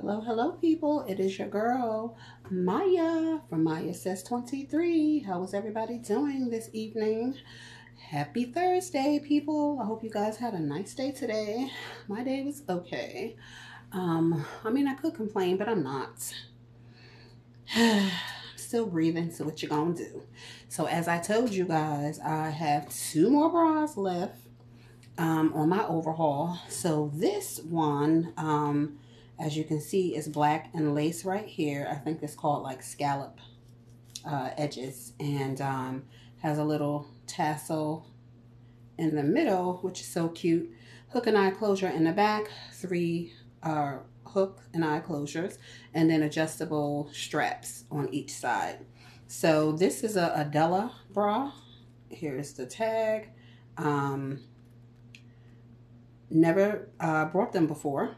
Hello, hello, people. It is your girl, Mya from Mya Says 23. How is everybody doing this evening? Happy Thursday, people. I hope you guys had a nice day today. My day was okay. Um, I mean, I could complain, but I'm not. Still breathing, so what you gonna do? So as I told you guys, I have two more bras left um, on my overhaul. So this one, um, as you can see, is black and lace right here. I think it's called like scallop uh, edges and um, has a little tassel in the middle, which is so cute. Hook and eye closure in the back, three uh, hook and eye closures, and then adjustable straps on each side. So this is a Adella bra. Here's the tag. Um, never uh, brought them before,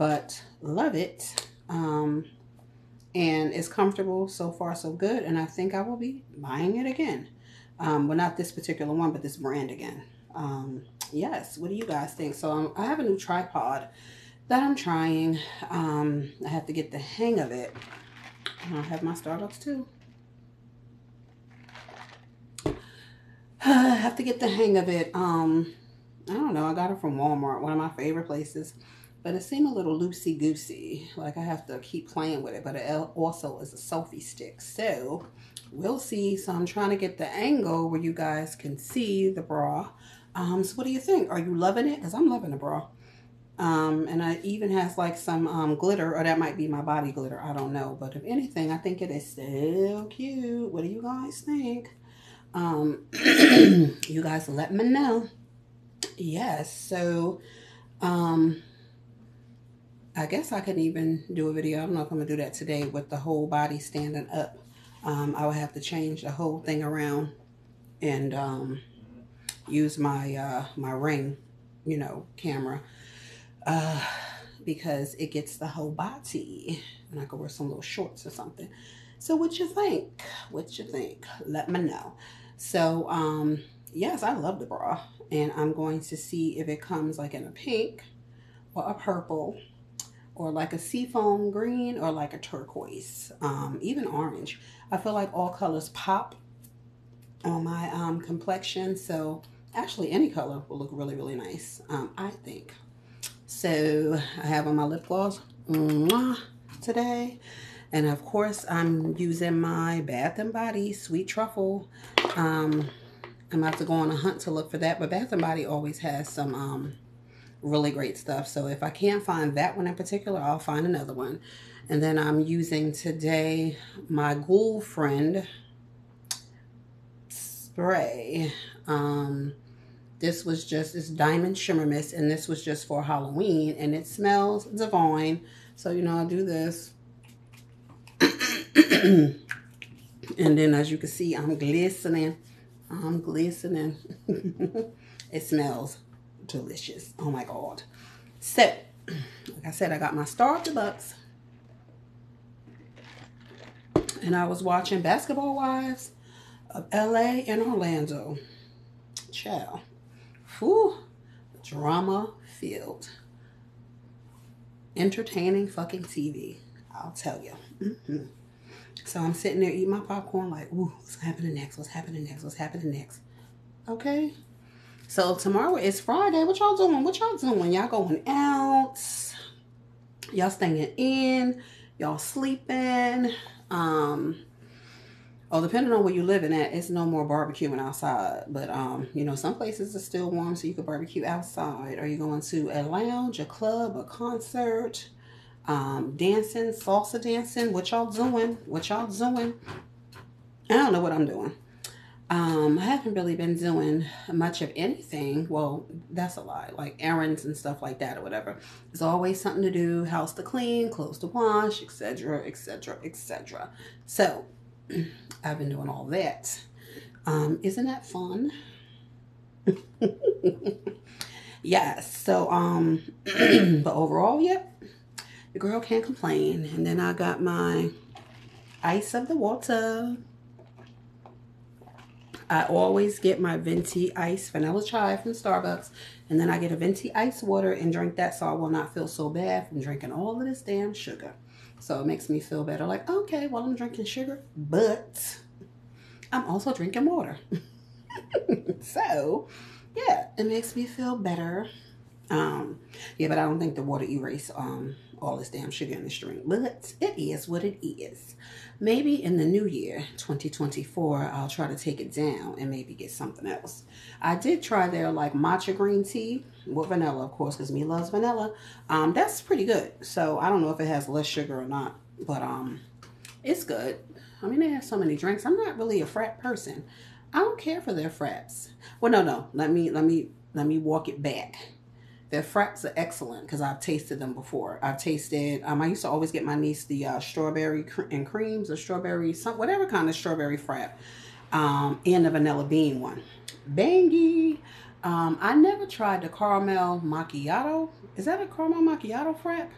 but love it. Um, and it's comfortable so far so good and I think I will be buying it again. Um, well, not this particular one, but this brand again. Um, yes, what do you guys think? So um, I have a new tripod that I'm trying. Um, I have to get the hang of it. And I have my Starbucks too. I have to get the hang of it. Um, I don't know. I got it from Walmart, one of my favorite places. But it seemed a little loosey-goosey. Like I have to keep playing with it. But it also is a selfie stick. So we'll see. So I'm trying to get the angle where you guys can see the bra. Um, so what do you think? Are you loving it? Because I'm loving the bra. Um, and it even has like some um, glitter, or that might be my body glitter. I don't know. But if anything, I think it is so cute. What do you guys think? Um, you guys let me know. Yes, so um, I guess I could even do a video. I don't know if I'm going to do that today with the whole body standing up. Um, I would have to change the whole thing around and um, use my uh, my ring, you know, camera uh, because it gets the whole body. And I could wear some little shorts or something. So what you think? What you think? Let me know. So, um, yes, I love the bra. And I'm going to see if it comes like in a pink or a purple or like a seafoam green or like a turquoise, um, even orange. I feel like all colors pop on my um, complexion. So actually any color will look really, really nice, um, I think. So I have on my lip gloss today. And of course, I'm using my Bath Body Sweet Truffle. Um, I'm about to go on a hunt to look for that. But Bath Body always has some um, really great stuff. So if I can't find that one in particular, I'll find another one. And then I'm using today my Ghoul Friend spray. Um, this was just this Diamond Shimmer Mist. And this was just for Halloween. And it smells divine. So, you know, I'll do this. and then as you can see, I'm glistening. I'm glistening. it smells delicious. Oh my God. So, like I said, I got my Star Deluxe. And I was watching Basketball Wives of LA and Orlando. Ciao. Whew. Drama filled. Entertaining fucking TV. I'll tell you. Mm -hmm. So I'm sitting there eating my popcorn like, ooh, what's happening next? What's happening next? What's happening next? Okay. So tomorrow is Friday. What y'all doing? What y'all doing? Y'all going out? Y'all staying in? Y'all sleeping? Um, well, depending on where you're living at, it's no more barbecuing outside. But, um, you know, some places are still warm, so you can barbecue outside. Are you going to a lounge, a club, a concert? um, dancing, salsa dancing. What y'all doing? What y'all doing? I don't know what I'm doing. Um, I haven't really been doing much of anything. Well, that's a lie. Like errands and stuff like that or whatever. There's always something to do. House to clean, clothes to wash, etc., etc., etc. So, I've been doing all that. Um, isn't that fun? yes. So, um, but overall, yep. The girl can't complain. And then I got my ice of the water. I always get my venti ice vanilla chai from Starbucks. And then I get a venti ice water and drink that so I will not feel so bad from drinking all of this damn sugar. So it makes me feel better. Like, okay, well, I'm drinking sugar, but I'm also drinking water. so, yeah, it makes me feel better. Um, yeah, but I don't think the water erase um all this damn sugar in the drink. But it is what it is. Maybe in the new year, 2024, I'll try to take it down and maybe get something else. I did try their like matcha green tea with vanilla, of course, because me loves vanilla. Um, that's pretty good. So I don't know if it has less sugar or not, but um, it's good. I mean, they have so many drinks. I'm not really a frat person. I don't care for their frats. Well, no, no. Let me let me let me walk it back. Their frats are excellent because I've tasted them before. I've tasted, um, I used to always get my niece the uh, strawberry cr and creams or strawberry, some, whatever kind of strawberry frat, um, and the vanilla bean one. Bangy. Um, I never tried the caramel macchiato. Is that a caramel macchiato frat?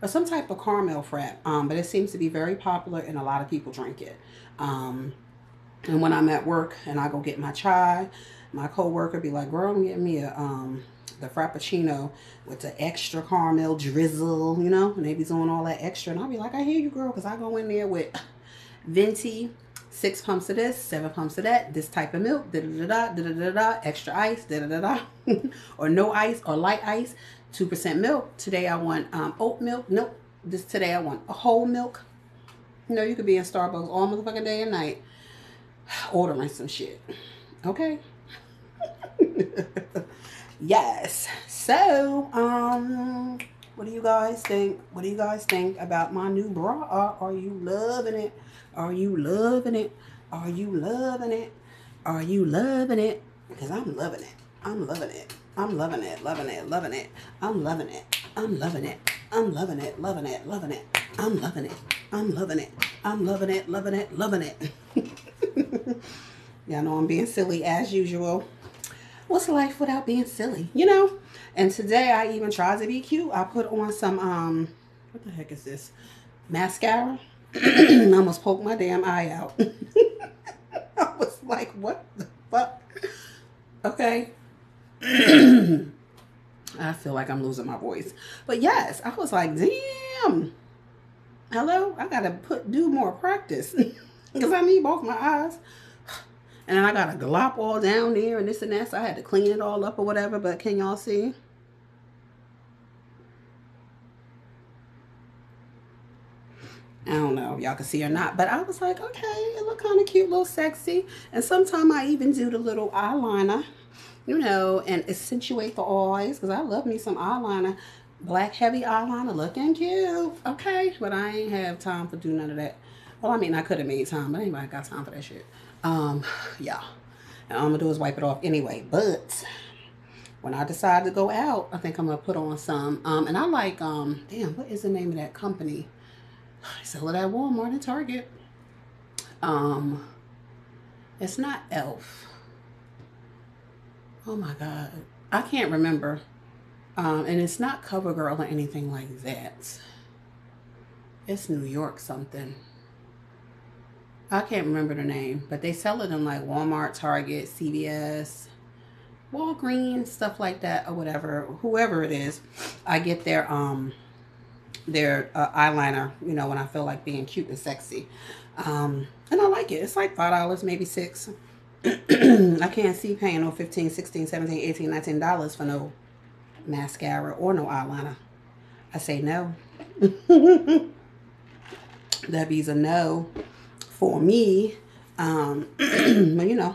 Or some type of caramel frat. Um, but it seems to be very popular and a lot of people drink it. Um, and when I'm at work and I go get my chai, my coworker be like, girl, get me a um the frappuccino with the extra caramel drizzle, you know, and they be doing all that extra. And I'll be like, I hear you, girl, because I go in there with venti, six pumps of this, seven pumps of that, this type of milk, da da da da da da da, extra ice, da da da da, or no ice or light ice, two percent milk. Today I want um, oat milk. Nope. This today I want a whole milk. You know, you could be in Starbucks all motherfucking day and night ordering some shit. Okay. Yes. So, um, what do you guys think? What do you guys think about my new bra? Are you loving it? Are you loving it? Are you loving it? Are you loving it? Because I'm loving it. I'm loving it. I'm loving it, loving it, loving it. I'm loving it. I'm loving it. I'm loving it, loving it, loving it. I'm loving it. I'm loving it. I'm loving it, loving it, loving it. Y'all know I'm being silly as usual what's life without being silly, you know? And today I even tried to be cute. I put on some, um, what the heck is this? Mascara. I almost poked my damn eye out. I was like, what the fuck? Okay. I feel like I'm losing my voice. But yes, I was like, damn. Hello? I gotta put do more practice. Because I need both my eyes. And I got a glop all down there and this and that. So I had to clean it all up or whatever. But can y'all see? I don't know if y'all can see or not. But I was like, okay, it look kind of cute, little sexy. And sometimes I even do the little eyeliner, you know, and accentuate the eyes. Because I love me some eyeliner. Black heavy eyeliner looking cute. Okay. But I ain't have time to do none of that. Well, I mean, I could have made time. But anybody got time for that shit. Um, yeah. And all I'm gonna do is wipe it off anyway. But when I decide to go out, I think I'm gonna put on some. Um, and I like um, damn, what is the name of that company? I sell it at Walmart and Target. Um, it's not Elf. Oh my god, I can't remember. Um, and it's not CoverGirl or anything like that. It's New York something. I can't remember the name, but they sell it in like Walmart, Target, CVS, Walgreens, stuff like that, or whatever. Whoever it is, I get their um their uh, eyeliner. You know, when I feel like being cute and sexy, um, and I like it. It's like five dollars, maybe six. I can't see paying no 15 16 17 18 19 dollars for no mascara or no eyeliner. I say no. that means a no for me. Um, but you know,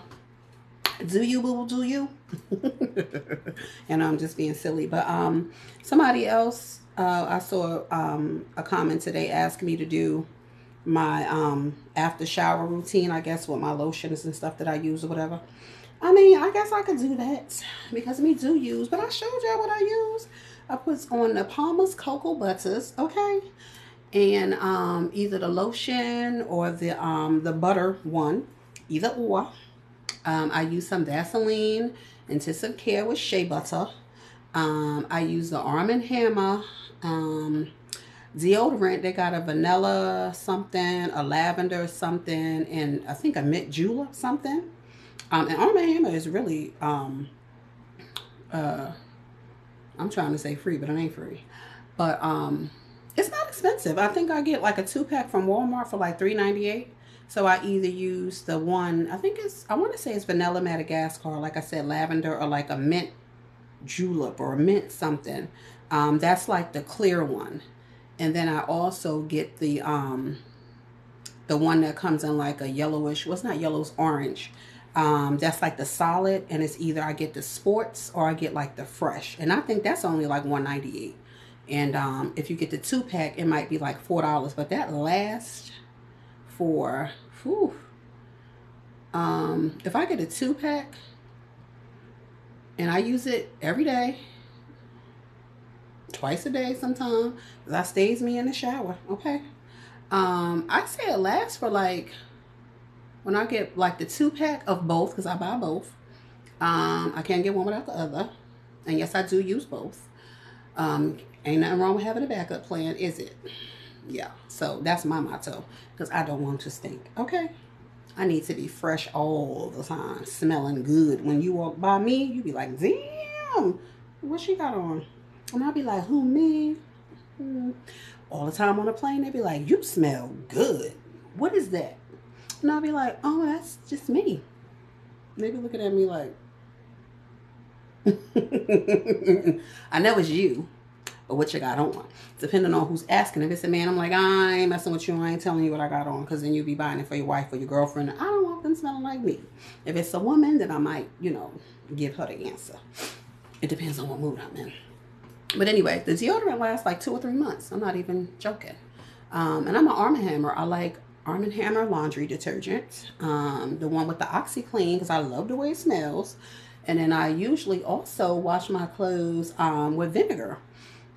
do you, boo, do you? and I'm just being silly. But um, somebody else, uh, I saw um, a comment today asking me to do my um, after shower routine, I guess, with my lotions and stuff that I use or whatever. I mean, I guess I could do that because me do use, but I showed y'all what I use. I put on the Palmer's Cocoa Butters, okay? And um, either the lotion or the um, the butter one, either or. Um, I use some Vaseline, Intensive Care with Shea Butter. Um, I use the Arm & Hammer um, deodorant. They got a vanilla something, a lavender something, and I think a mint julep something. Um, and Arm & Hammer is really, uh, I'm trying to say free, but it ain't free. But um, it's not expensive. I think I get like a two pack from Walmart for like three ninety eight. So I either use the one I think it's I want to say it's vanilla Madagascar, like I said, lavender or like a mint julep or mint something. Um, that's like the clear one, and then I also get the um, the one that comes in like a yellowish. Well, not yellow, it's orange. Um, that's like the solid, and it's either I get the sports or I get like the fresh, and I think that's only like one ninety eight. And um, if you get the two pack, it might be like four dollars, but that lasts for whew, um, if I get a two pack and I use it every day, twice a day sometimes, that stays me in the shower. Okay. Um, I say it lasts for like when I get like the two pack of both, because I buy both. Um, I can't get one without the other. And yes, I do use both. Um, ain't nothing wrong with having a backup plan, is it? Yeah. So that's my motto. Because I don't want to stink. Okay. I need to be fresh all the time, smelling good. When you walk by me, you be like, damn, what she got on? And I'll be like, who, me? Hmm. All the time on the plane, they be like, you smell good. What is that? And I'll be like, oh, that's just me. They be looking at me like, I know it's you, but what you got on? Depending on who's asking. If it's a man, I'm like, I ain't messing with you. I ain't telling you what I got on because then you'll be buying it for your wife or your girlfriend. I don't want them smelling like me. If it's a woman, then I might, you know, give her the answer. It depends on what mood I'm in. But anyway, the deodorant lasts like two or three months. I'm not even joking. Um, and I'm an Arm & Hammer. I like Arm & Hammer laundry detergent. Um, the one with the OxiClean because I love the way it smells. And then I usually also wash my clothes um, with vinegar.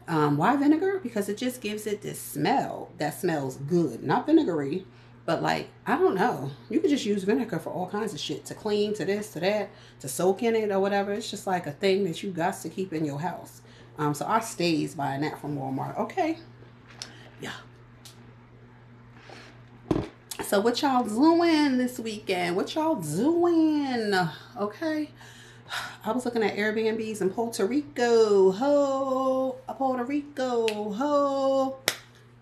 Um, why vinegar? Because it just gives it this smell that smells good. Not vinegary, but like, I don't know. You could just use vinegar for all kinds of shit. To clean, to this, to that, to soak in it or whatever. It's just like a thing that you got to keep in your house. Um, so I stays buying that from Walmart. Okay. Yeah. So what y'all doing this weekend? What y'all doing? Okay. I was looking at Airbnbs in Puerto Rico. Ho, Puerto Rico. Ho.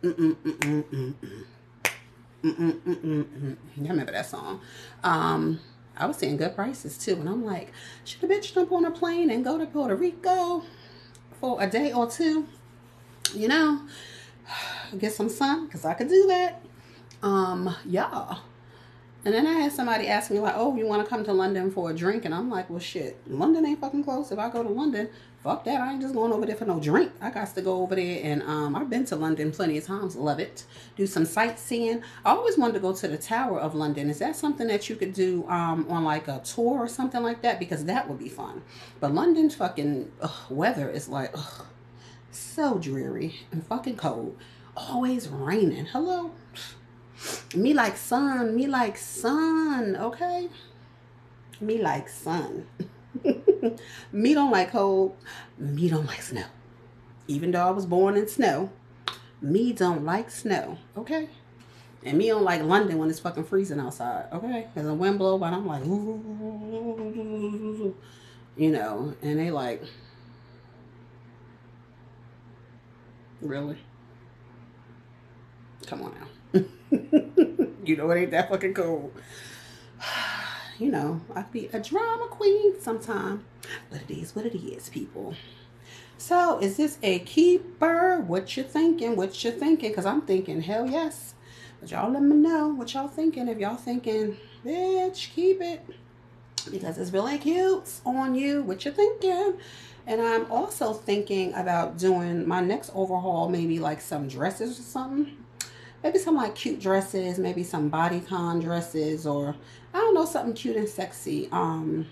Mm-mm-mm-mm-mm. You remember that song? Um, I was seeing good prices too, and I'm like, should a bitch jump on a plane and go to Puerto Rico for a day or two? You know, get some sun because I could do that. Um, yeah. And then I had somebody ask me like, "Oh, you want to come to London for a drink?" And I'm like, "Well, shit, London ain't fucking close. If I go to London, fuck that. I ain't just going over there for no drink. I got to go over there, and um, I've been to London plenty of times. Love it. Do some sightseeing. I always wanted to go to the Tower of London. Is that something that you could do um, on like a tour or something like that? Because that would be fun. But London's fucking ugh, weather is like ugh, so dreary and fucking cold. Always raining. Hello. Me like sun. Me like sun. Okay. Me like sun. me don't like cold. Me don't like snow. Even though I was born in snow, me don't like snow. Okay. And me don't like London when it's fucking freezing outside. Okay. Cause the wind blow, but I'm like, you know, and they like, really? Come on now. you know, it ain't that fucking cool. you know, I be a drama queen sometime, but it is what it is, people. So, is this a keeper? What you thinking? What you thinking? Because I'm thinking, hell yes. But y'all let me know what y'all thinking. If y'all thinking, bitch, keep it. Because it's really cute on you. What you thinking? And I'm also thinking about doing my next overhaul, maybe like some dresses or something maybe some like cute dresses, maybe some bodycon dresses, or I don't know, something cute and sexy. Um,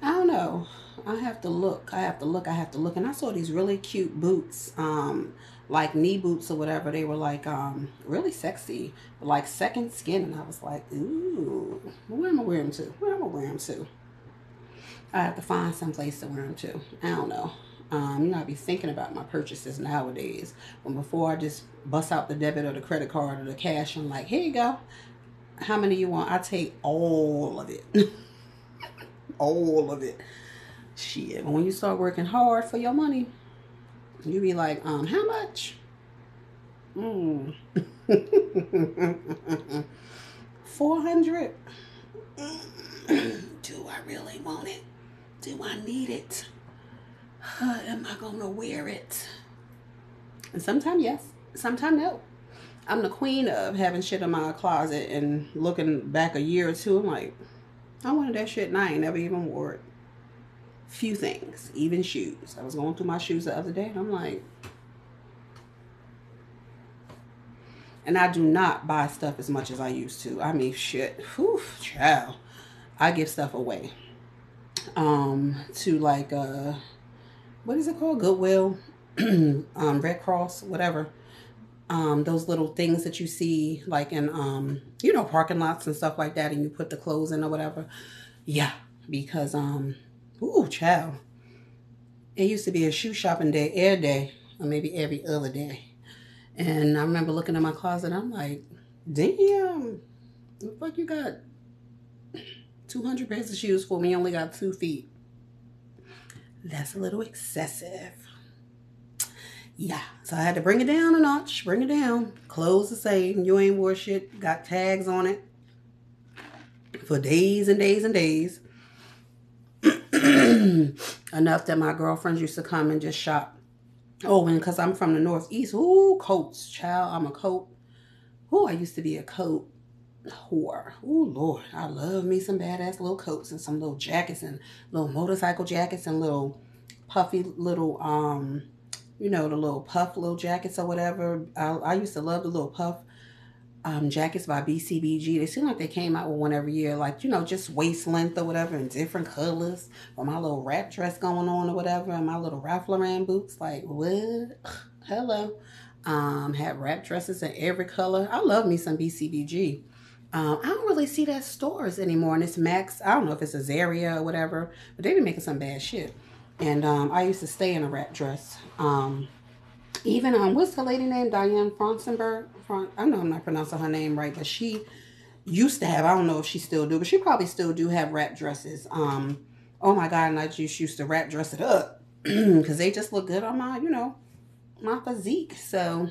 I don't know. I have to look. I have to look. I have to look. And I saw these really cute boots, um, like knee boots or whatever. They were like um, really sexy, like second skin. And I was like, ooh, where am I wearing them to? Where am I wearing them to? I have to find some place to wear them to. I don't know. Um, you know, I be thinking about my purchases nowadays. When before I just bust out the debit or the credit card or the cash, I'm like, here you go. How many you want? I take all of it. all of it. Shit. When you start working hard for your money, you be like, um, how much? Mm. 400 Do I really want it? Do I need it? Uh, am I gonna wear it? And sometimes yes, sometimes no. I'm the queen of having shit in my closet and looking back a year or two. I'm like, I wanted that shit and I ain't never even wore it. Few things, even shoes. I was going through my shoes the other day and I'm like, and I do not buy stuff as much as I used to. I mean, shit, whew, child. I give stuff away um, to like, uh, what is it called? Goodwill, um, Red Cross, whatever um, those little things that you see like in, um, you know, parking lots and stuff like that. And you put the clothes in or whatever. Yeah. Because, um, ooh, child. It used to be a shoe shopping day every day or maybe every other day. And I remember looking in my closet I'm like, damn, the fuck you got 200 pairs of shoes for me, only got two feet. That's a little excessive yeah, so I had to bring it down a notch, bring it down. Clothes the same. You ain't wore shit. Got tags on it for days and days and days. Enough that my girlfriends used to come and just shop. Oh, and because I'm from the Northeast, ooh, coats, child. I'm a coat. Ooh, I used to be a coat whore. Ooh, Lord, I love me some badass little coats and some little jackets and little motorcycle jackets and little puffy little um you know, the little puff little jackets or whatever. I, I used to love the little puff um, jackets by BCBG. They seem like they came out with one every year, like, you know, just waist length or whatever in different colors. Or my little wrap dress going on or whatever. And my little Ralph Lauren boots. Like, what? Hello. Um, had wrap dresses in every color. I love me some BCBG. Um, I don't really see that stores anymore. And it's Max. I don't know if it's Azria or whatever. But they be making some bad shit. And um, I used to stay in a wrap dress. Um, even, um, what's the lady named? Diane Fronsenberg? Fron I know I'm not pronouncing her name right, but she used to have, I don't know if she still do, but she probably still do have wrap dresses. Um, oh my God, and I just used to wrap dress it up because they just look good on my, you know, my physique. So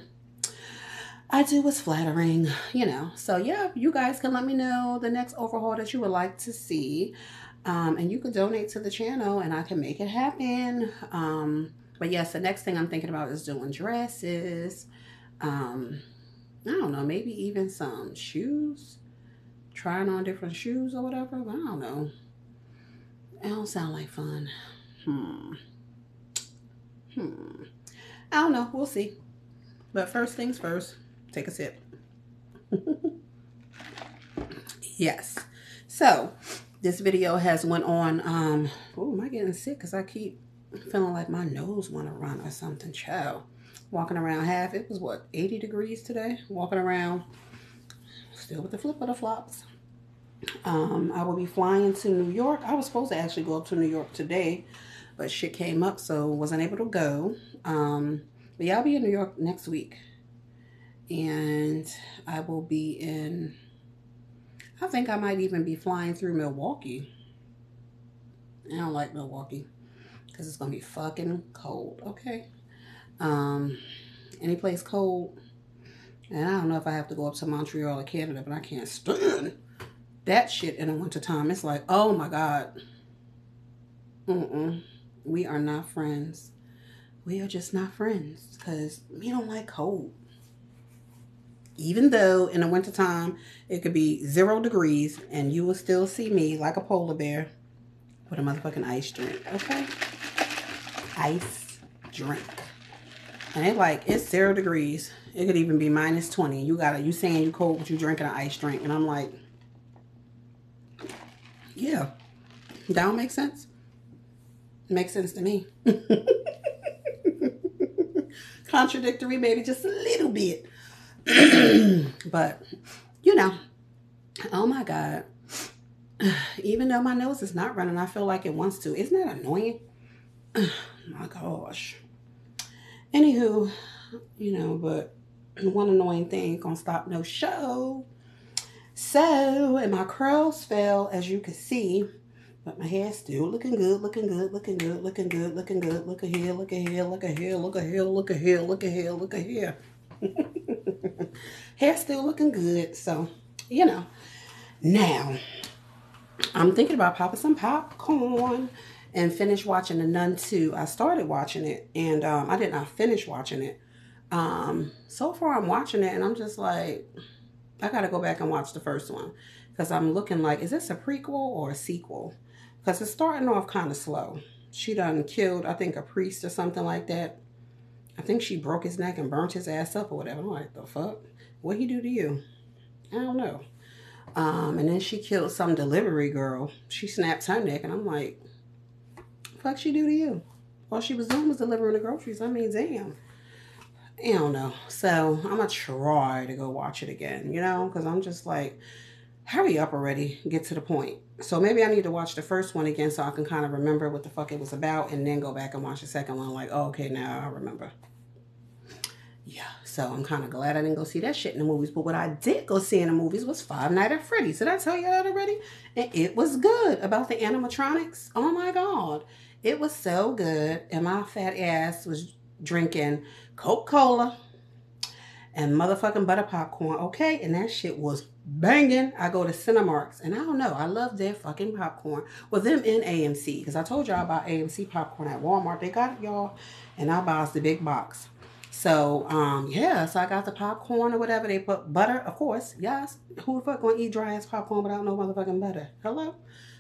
I do what's flattering, you know. So yeah, you guys can let me know the next overhaul that you would like to see. Um, and you can donate to the channel and I can make it happen. Um, but yes, the next thing I'm thinking about is doing dresses. Um, I don't know, maybe even some shoes. Trying on different shoes or whatever. I don't know. It don't sound like fun. Hmm. Hmm. I don't know. We'll see. But first things first, take a sip. yes. So, this video has went on, um, oh, am I getting sick? Because I keep feeling like my nose want to run or something. Child. Walking around half, it was what, 80 degrees today? Walking around, still with the flip of the flops. Um, I will be flying to New York. I was supposed to actually go up to New York today, but shit came up, so wasn't able to go. Um, but yeah, I'll be in New York next week. And I will be in I think I might even be flying through Milwaukee. I don't like Milwaukee because it's going to be fucking cold, okay? Um, any place cold. And I don't know if I have to go up to Montreal or Canada, but I can't stand that shit in the wintertime. It's like, oh my God. Mm-mm. We are not friends. We are just not friends because we don't like cold even though in the wintertime it could be zero degrees and you will still see me like a polar bear with a motherfucking ice drink, okay? Ice drink. And it like, it's zero degrees. It could even be minus 20. You got it. You saying you cold, but you drinking an ice drink. And I'm like, yeah. That don't make sense? Makes sense to me. Contradictory, maybe just a little bit. but, you know, oh my God. Even though my nose is not running, I feel like it wants to. Isn't that annoying? my gosh. Anywho, you know, but one annoying thing gonna stop no show. So, and my curls fell, as you can see, but my hair's still looking good, looking good, looking good, looking good, looking good. Look at here, look at here, look at here, look at here, look at here, look at here, look at here. Hair still looking good, so, you know. Now, I'm thinking about popping some popcorn and finish watching The Nun 2. I started watching it, and um, I did not finish watching it. Um, so far, I'm watching it, and I'm just like, I got to go back and watch the first one. Because I'm looking like, is this a prequel or a sequel? Because it's starting off kind of slow. She done killed, I think, a priest or something like that. I think she broke his neck and burnt his ass up or whatever. I'm like, the fuck? What he do to you? I don't know. Um, and then she killed some delivery girl. She snapped her neck, and I'm like, fuck she do to you? All she was doing was delivering the groceries. I mean, damn. I don't know. So I'm gonna try to go watch it again, you know, because I'm just like, hurry up already, get to the point. So maybe I need to watch the first one again so I can kind of remember what the fuck it was about and then go back and watch the second one. Like, oh, okay, now I remember. Yeah, so I'm kind of glad I didn't go see that shit in the movies. But what I did go see in the movies was Five Nights at Freddy's. Did I tell you that already? And it was good about the animatronics. Oh my God. It was so good. And my fat ass was drinking Coca-Cola and motherfucking butter popcorn. Okay, and that shit was banging. I go to Cinemarks, and I don't know. I love their fucking popcorn. Well, them in AMC, because I told y'all about AMC popcorn at Walmart. They got it, y'all, and I buys the big box. So, um, yeah, so I got the popcorn or whatever. They put butter, of course. Yes, who the fuck gonna eat dry ass popcorn without no motherfucking butter? Hello?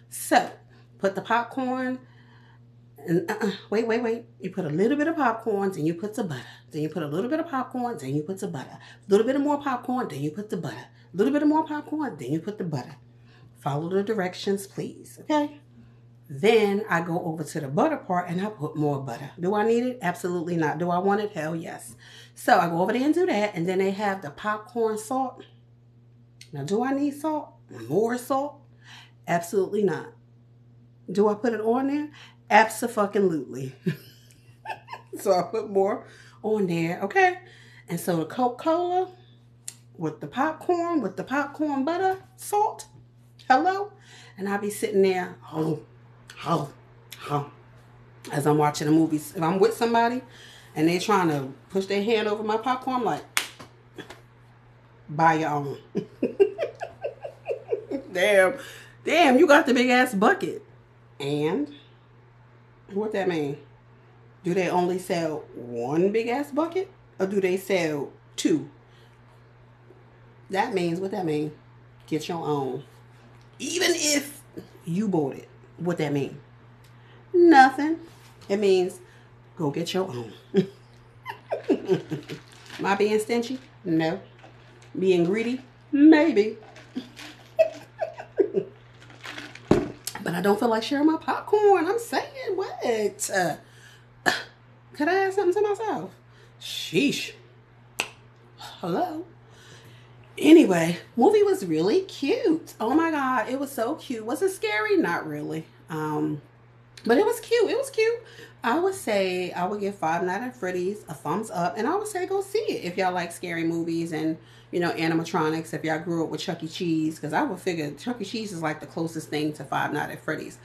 So, put the popcorn and uh-uh, wait, wait, wait. You put a little bit of popcorn, then you put the butter. Then you put a little bit of popcorn, then you put the butter. A little bit of more popcorn, then you put the butter. A little bit of more popcorn, then you put the butter. Follow the directions, please. Okay? Then I go over to the butter part and I put more butter. Do I need it? Absolutely not. Do I want it? Hell yes. So I go over there and do that. And then they have the popcorn salt. Now, do I need salt? More salt? Absolutely not. Do I put it on there? Absolutely. so I put more on there, okay? And so the Coca-Cola with the popcorn, with the popcorn butter, salt, hello? And I'll be sitting there, oh, oh, oh, as I'm watching the movies. If I'm with somebody and they're trying to push their hand over my popcorn, I'm like, buy your own. damn, damn, you got the big ass bucket. And what that mean? Do they only sell one big ass bucket? Or do they sell two? That means what that mean? Get your own. Even if you bought it. What that mean? Nothing. It means go get your own. Am I being stingy? No. Being greedy? Maybe. but I don't feel like sharing my popcorn. I'm saying what? Uh, could I add something to myself? Sheesh. Hello. Anyway, movie was really cute. Oh my god, it was so cute. Was it scary? Not really. Um, but it was cute. It was cute. I would say I would give Five Nights at Freddy's a thumbs up, and I would say go see it if y'all like scary movies and you know animatronics. If y'all grew up with Chuck E. Cheese, because I would figure Chuck E. Cheese is like the closest thing to Five Nights at Freddy's.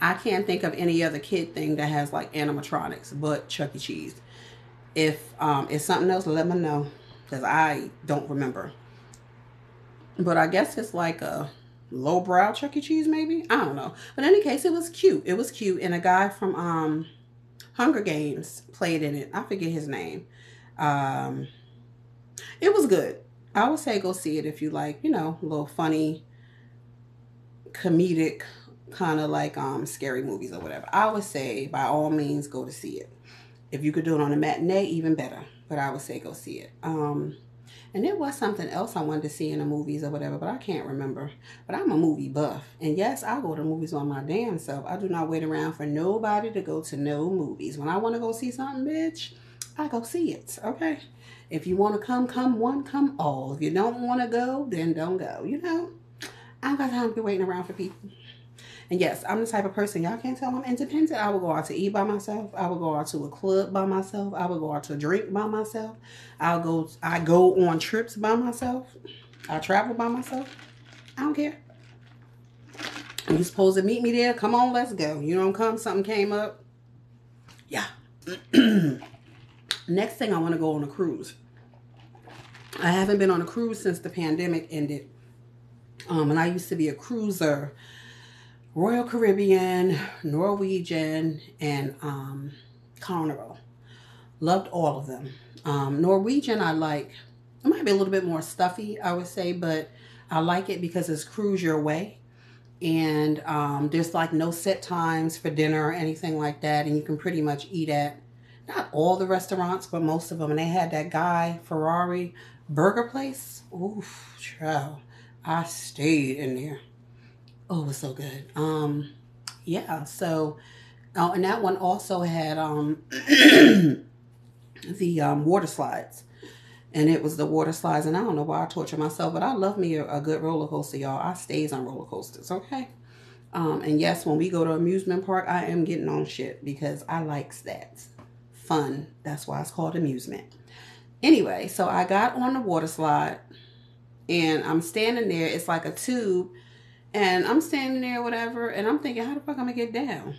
I can't think of any other kid thing that has like animatronics but Chuck E. Cheese. If um, it's something else, let me know because I don't remember. But I guess it's like a lowbrow Chuck E. Cheese, maybe. I don't know. But in any case, it was cute. It was cute, and a guy from um Hunger Games played in it. I forget his name. Um, it was good. I would say go see it if you like, you know, a little funny, comedic, kind of like um scary movies or whatever. I would say by all means go to see it. If you could do it on a matinee, even better. But I would say go see it. Um, and there was something else I wanted to see in the movies or whatever, but I can't remember. But I'm a movie buff. And yes, I go to movies on my damn self. I do not wait around for nobody to go to no movies. When I want to go see something, bitch, I go see it. Okay? If you want to come, come one, come all. If you don't want to go, then don't go. You know? I don't got time to be waiting around for people. And yes, I'm the type of person, y'all can't tell I'm independent. I will go out to eat by myself. I will go out to a club by myself. I will go out to drink by myself. I'll go I go on trips by myself. I travel by myself. I don't care. You supposed to meet me there? Come on, let's go. You don't come, something came up. Yeah. Next thing, I want to go on a cruise. I haven't been on a cruise since the pandemic ended. Um, and I used to be a cruiser. Royal Caribbean, Norwegian, and um, Carnival. Loved all of them. Um, Norwegian, I like. It might be a little bit more stuffy, I would say, but I like it because it's cruise your way. And um, there's like no set times for dinner or anything like that. And you can pretty much eat at not all the restaurants, but most of them. And they had that guy, Fieri burger place. Oof, child. I stayed in there. Oh, it was so good. Um, yeah, so oh, and that one also had um the um water slides. And it was the water slides, and I don't know why I torture myself, but I love me a, a good roller coaster, y'all. I stays on roller coasters, okay? Um, and yes, when we go to amusement park, I am getting on shit because I likes that. Fun. That's why it's called amusement. Anyway, so I got on the water slide and I'm standing there. It's like a tube and I'm standing there, whatever, and I'm thinking, how the fuck am I gonna get down?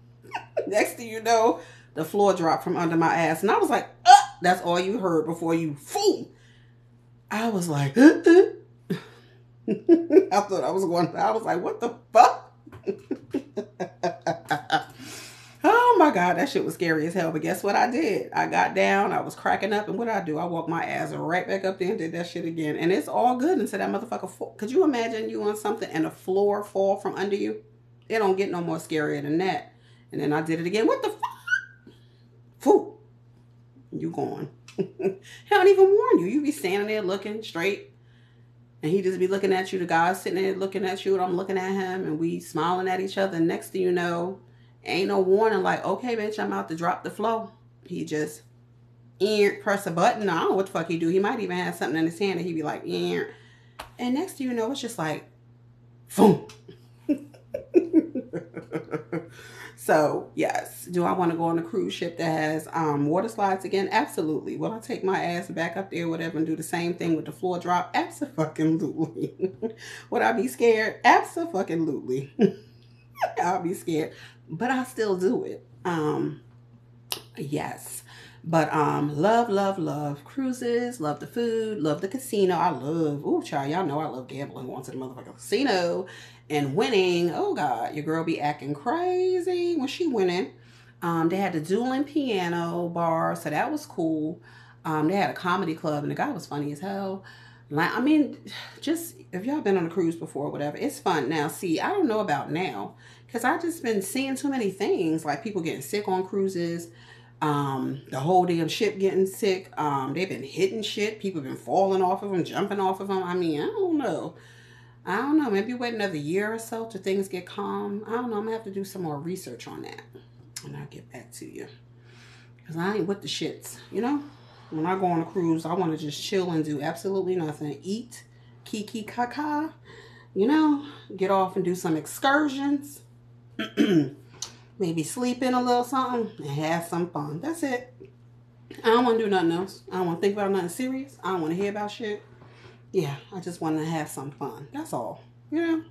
Next thing you know, the floor dropped from under my ass, and I was like, uh, that's all you heard before you fool. I was like, uh, uh. I thought I was going. I was like, what the fuck? My God, that shit was scary as hell. But guess what I did? I got down, I was cracking up, and what I do? I walked my ass right back up there and did that shit again. And it's all good until that motherfucker. Could you imagine you on something and the floor fall from under you? It don't get no more scarier than that. And then I did it again. What the fuck? Foo. You gone. he don't even warn you. You be standing there looking straight. And he just be looking at you. The guy's sitting there looking at you, and I'm looking at him, and we smiling at each other. Next thing you know, Ain't no warning like, okay, bitch, I'm out to drop the flow. He just press a button. I don't know what the fuck he do. He might even have something in his hand and he'd be like, yeah. and next to you know, it's just like, boom. so yes, do I want to go on a cruise ship that has um, water slides again? Absolutely. Will I take my ass back up there, whatever, and do the same thing with the floor drop? Absolutely. Would I be scared? Absolutely. I'll be scared but I still do it. Um, yes. But um, love, love, love cruises, love the food, love the casino. I love, ooh, child, y'all know I love gambling, once to the motherfucking casino and winning. Oh God, your girl be acting crazy when she winning. Um, they had the dueling piano bar, so that was cool. Um, they had a comedy club, and the guy was funny as hell. Like, I mean, just if y'all been on a cruise before, whatever, it's fun. Now, see, I don't know about now because I just been seeing too many things like people getting sick on cruises, um, the whole damn ship getting sick. Um, they've been hitting shit. People been falling off of them, jumping off of them. I mean, I don't know. I don't know. Maybe wait another year or so till things get calm. I don't know. I'm gonna have to do some more research on that, and I'll get back to you. Cause I ain't with the shits, you know. When I go on a cruise, I want to just chill and do absolutely nothing. Eat, kiki kaka, you know, get off and do some excursions. Maybe sleep in a little something and have some fun. That's it. I don't want to do nothing else. I don't want to think about nothing serious. I don't want to hear about shit. Yeah, I just want to have some fun. That's all. You know,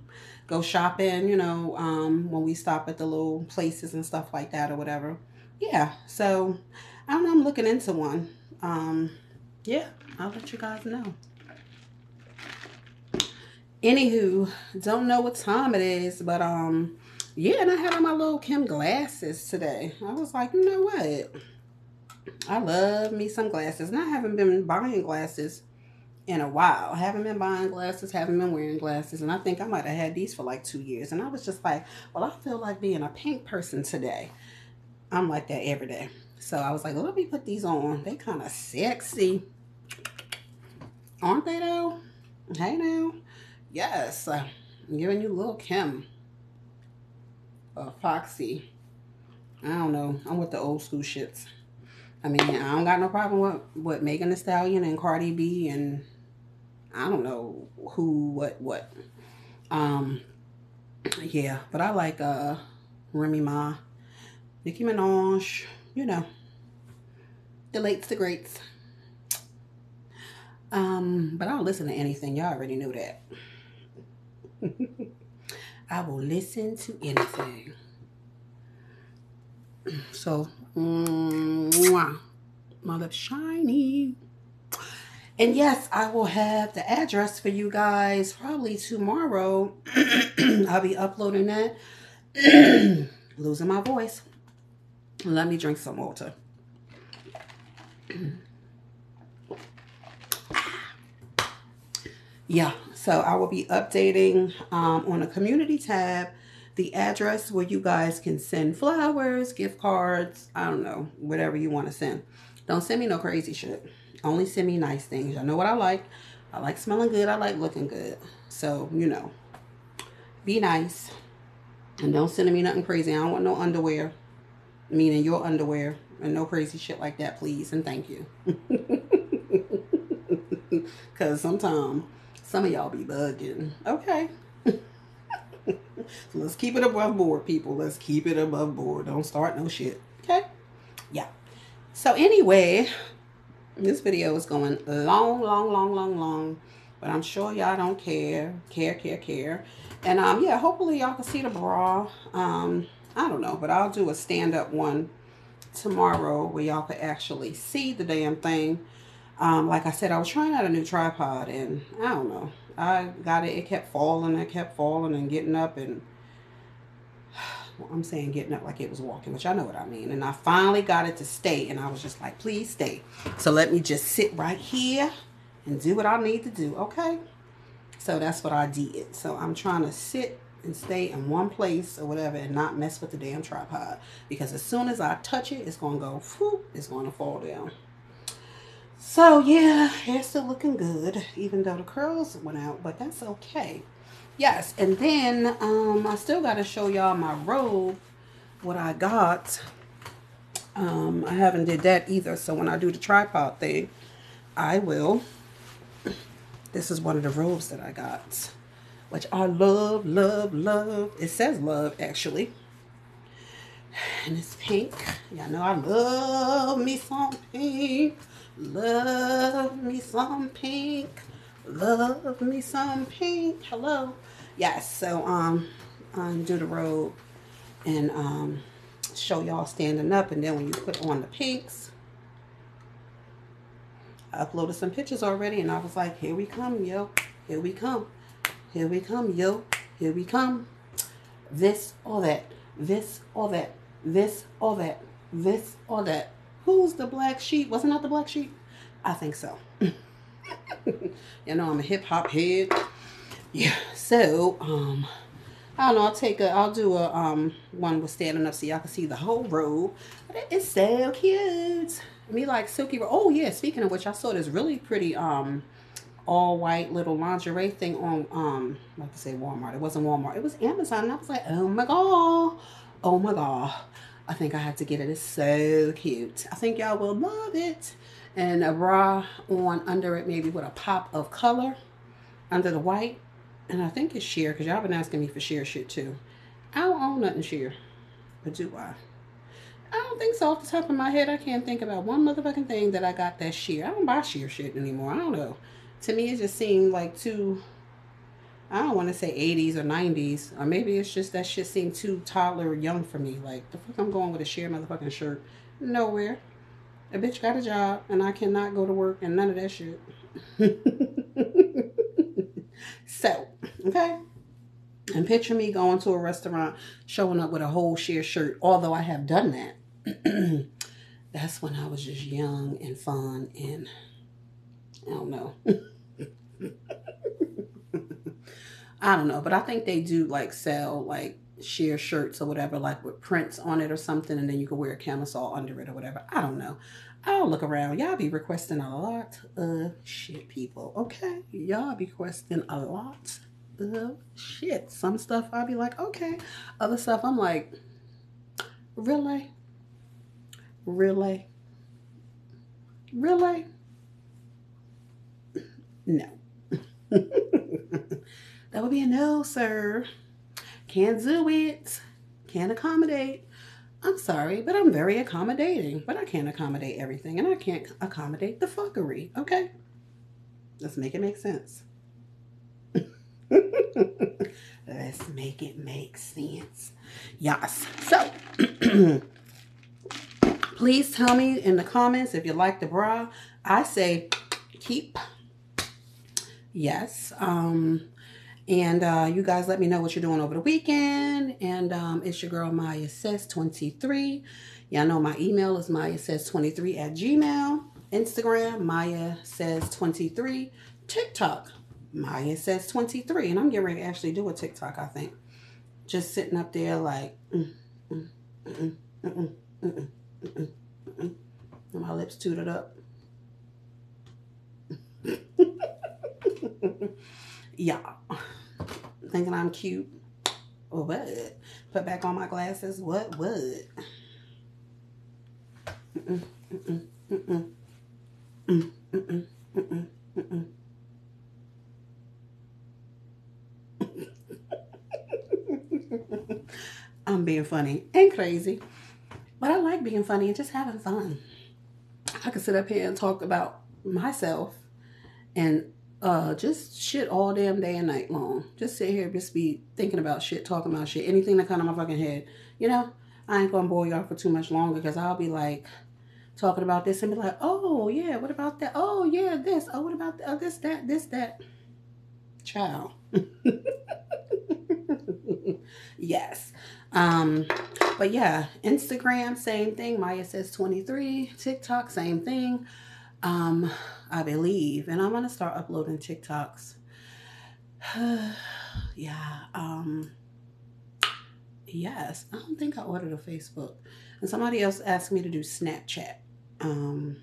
go shopping, you know, um, when we stop at the little places and stuff like that or whatever. Yeah, so I don't know. I'm looking into one. Um, yeah, I'll let you guys know. Anywho, don't know what time it is, but um, yeah, and I had on my little Kim glasses today. I was like, you know what? I love me some glasses. And I haven't been buying glasses in a while. I haven't been buying glasses, haven't been wearing glasses. And I think I might have had these for like two years. And I was just like, well, I feel like being a pink person today. I'm like that every day. So I was like, let me put these on. They kind of sexy. Aren't they though? Hey now. Yes. I'm giving you little Kim uh, Foxy. I don't know. I'm with the old school shits. I mean, I don't got no problem with, with Megan Thee Stallion and Cardi B and I don't know who, what, what. Um, yeah, but I like uh Remy Ma, Nicki Minaj, you know, the lates, the greats. Um, but I'll listen to anything. Y'all already know that. I will listen to anything. So, mwah, my lips shiny. And yes, I will have the address for you guys probably tomorrow. I'll be uploading that. Losing my voice. Let me drink some water. yeah, so I will be updating um, on a community tab the address where you guys can send flowers, gift cards, I don't know, whatever you want to send. Don't send me no crazy shit. Only send me nice things. I know what I like. I like smelling good. I like looking good. So, you know, be nice. And don't send me nothing crazy. I don't want no underwear. Meaning your underwear. And no crazy shit like that, please. And thank you. Because sometimes some of y'all be bugging. Okay. so let's keep it above board, people. Let's keep it above board. Don't start no shit. Okay? Yeah. So anyway, this video is going long, long, long, long, long. But I'm sure y'all don't care. Care, care, care. And um, yeah, hopefully y'all can see the bra. Um, I don't know, but I'll do a stand-up one tomorrow where y'all can actually see the damn thing. Um, like I said, I was trying out a new tripod and I don't know. I got it. It kept falling. It kept falling and getting up and well, I'm saying getting up like it was walking, which I know what I mean. And I finally got it to stay and I was just like, please stay. So let me just sit right here and do what I need to do. Okay. So that's what I did. So I'm trying to sit and stay in one place or whatever and not mess with the damn tripod. Because as soon as I touch it, it's going to go, whoop, it's going to fall down. So yeah, hair's still looking good, even though the curls went out, but that's okay. Yes, and then um, I still got to show y'all my robe, what I got. Um, I haven't did that either, so when I do the tripod thing, I will. This is one of the robes that I got, which I love, love, love. It says love, actually. And it's pink. Y'all know I love me some pink. Love me some pink. Love me some pink. Hello. Yes, so um undo the robe and um show y'all standing up and then when you put on the pinks I uploaded some pictures already and I was like, here we come, yo. Here we come. Here we come, yo. Here we come. This or that. This or that. This or that. This or that. Who's the black sheep? Wasn't that the black sheep? I think so. you know, I'm a hip hop head. Yeah. So, um, I don't know. I'll take a. I'll do a um one with standing up so y'all can see the whole robe. But it is so cute. Me like silky. Oh yeah. Speaking of which, I saw this really pretty um all white little lingerie thing on um like to say Walmart. It wasn't Walmart. It was Amazon. And I was like, oh my god, oh my god. I think I have to get it. It's so cute. I think y'all will love it. And a bra on under it, maybe with a pop of color under the white. And I think it's sheer, because y'all been asking me for sheer shit too. I don't own nothing sheer. But do I? I don't think so. Off the top of my head, I can't think about one motherfucking thing that I got that sheer. I don't buy sheer shit anymore. I don't know. To me, it just seemed like too I don't want to say 80s or 90s, or maybe it's just that shit seemed too toddler young for me. Like, the fuck I'm going with a sheer motherfucking shirt? Nowhere. A bitch got a job, and I cannot go to work and none of that shit. so, okay? And picture me going to a restaurant, showing up with a whole sheer shirt, although I have done that. That's when I was just young and fun and I don't know. I don't know, but I think they do like sell like sheer shirts or whatever, like with prints on it or something, and then you can wear a camisole under it or whatever. I don't know. I'll look around. Y'all be requesting a lot of shit, people. Okay? Y'all be requesting a lot of shit. Some stuff I'll be like, okay. Other stuff I'm like, really? Really? Really? No. That would be a no, sir. Can't do it. Can't accommodate. I'm sorry, but I'm very accommodating. But I can't accommodate everything, and I can't accommodate the fuckery, okay? Let's make it make sense. Let's make it make sense. Yes. So, please tell me in the comments if you like the bra. I say keep. Yes. Um, and uh, you guys let me know what you're doing over the weekend. And um, it's your girl Mya Says 23. Y'all know my email is Mya Says 23 at Gmail. Instagram, Mya Says 23. TikTok, Mya Says 23. And I'm getting ready to actually do a TikTok, I think. Just sitting up there like, mm, mm, mm, mm, mm, mm, mm, my lips tooted up. Yeah. Thinking I'm cute. What? Put back on my glasses. What? What? I'm being funny and crazy. But I like being funny and just having fun. I could sit up here and talk about myself and uh, just shit all damn day and night long. Just sit here, just be thinking about shit, talking about shit, anything that come to my fucking head. You know, I ain't gonna bore y'all for too much longer because I'll be like talking about this and be like, oh yeah, what about that? Oh yeah, this. Oh, what about that? Oh, this, that, this, that. Child. yes. Um, but yeah, Instagram, same thing. Mya says 23. TikTok, same thing. Um, I believe. And I'm gonna start uploading TikToks. yeah. Um yes. I don't think I ordered a Facebook. And somebody else asked me to do Snapchat. Um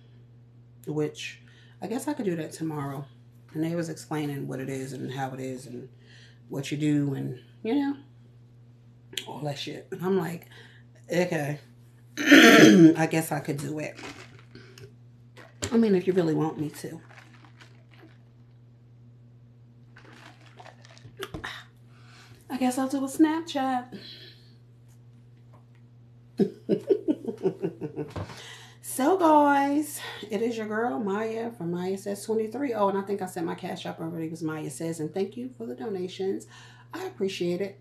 which I guess I could do that tomorrow. And they was explaining what it is and how it is and what you do and you know all that shit. And I'm like, okay. I guess I could do it. I mean, if you really want me to. I guess I'll do a Snapchat. so, guys, it is your girl, Mya, from Mya Says 23. Oh, and I think I sent my cash up already. Was Mya Says. And thank you for the donations. I appreciate it.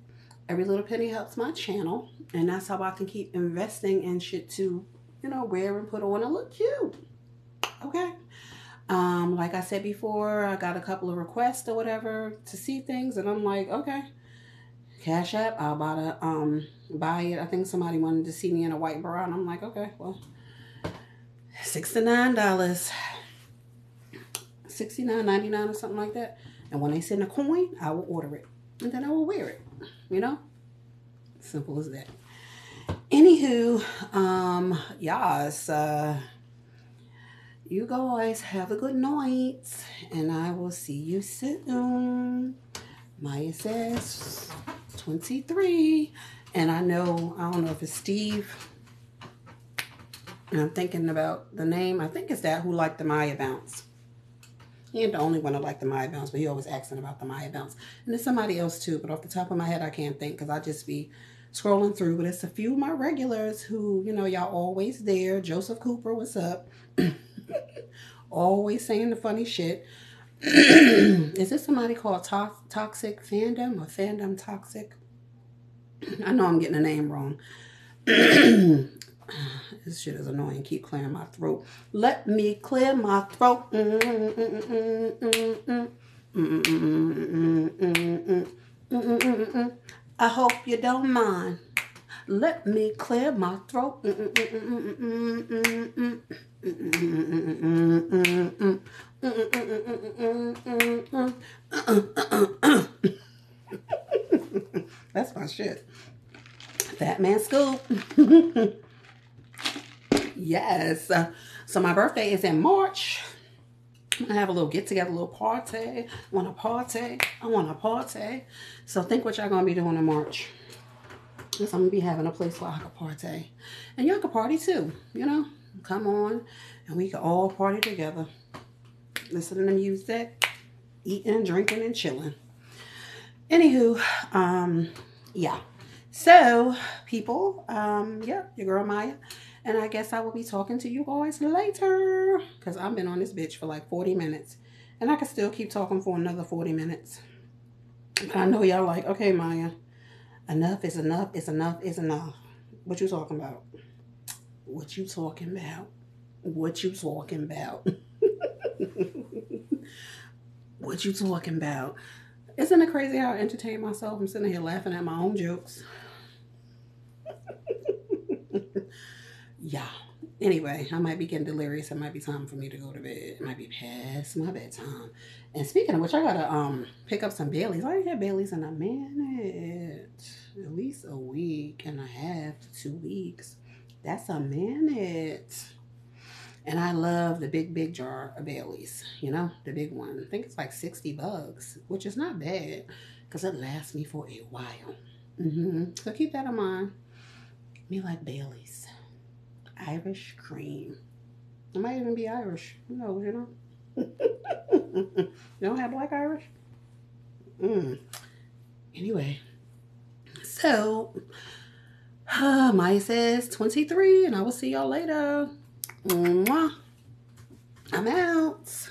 Every little penny helps my channel. And that's how I can keep investing in shit to, you know, wear and put on and look cute. Okay. Um, like I said before, I got a couple of requests or whatever to see things, and I'm like, okay, Cash App, I'll buy the um buy it. I think somebody wanted to see me in a white bra, and I'm like, okay, well, sixty nine dollars, sixty nine ninety nine or something like that. And when they send a coin, I will order it, and then I will wear it. You know, simple as that. Anywho, um, yes, uh you guys have a good night and I will see you soon. Mya says 23. And I know, I don't know if it's Steve. And I'm thinking about the name. I think it's that who liked the Mya bounce. He ain't the only one that liked the Mya bounce, but he always asking about the Mya bounce. And there's somebody else too, but off the top of my head, I can't think because I just be scrolling through. But it's a few of my regulars who, you know, y'all always there. Joseph Cooper, what's up? Always saying the funny shit. Is this somebody called to Toxic Fandom or Fandom Toxic? I know I'm getting the name wrong. this shit is annoying. Keep clearing my throat. Let me clear my throat. I hope you don't mind. Let me clear my throat. That's my shit. Fat Man Scoop. yes. So my birthday is in March. I have a little get together, a little party. I want a party. I want a party. So think what y'all gonna be doing in March. Yes, I'm gonna be having a place where I can party. And y'all can party too, you know? Come on and we can all party together. Listening to music, eating, drinking, and chilling. Anywho, um, yeah. So, people, um, yeah, your girl Mya. And I guess I will be talking to you guys later. Because I've been on this bitch for like 40 minutes. And I can still keep talking for another 40 minutes. But I know y'all like, okay, Mya, enough is enough is enough is enough. What you talking about? What you talking about? What you talking about? what you talking about? Isn't it crazy how I entertain myself? I'm sitting here laughing at my own jokes. yeah. Anyway, I might be getting delirious. It might be time for me to go to bed. It might be past my bedtime. And speaking of which, I gotta um pick up some Baileys. I ain't had Baileys in a minute. At least a week and a half to two weeks. That's a minute. And I love the big, big jar of Baileys. You know, the big one. I think it's like 60 bucks, which is not bad because it lasts me for a while. Mm-hmm. So keep that in mind. Me like Baileys. Irish cream. I might even be Irish. Who knows, you know? you don't have black Irish? Mm. Anyway, so Mya says 23, and I will see y'all later. Mwah. I'm out.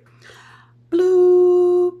Blue.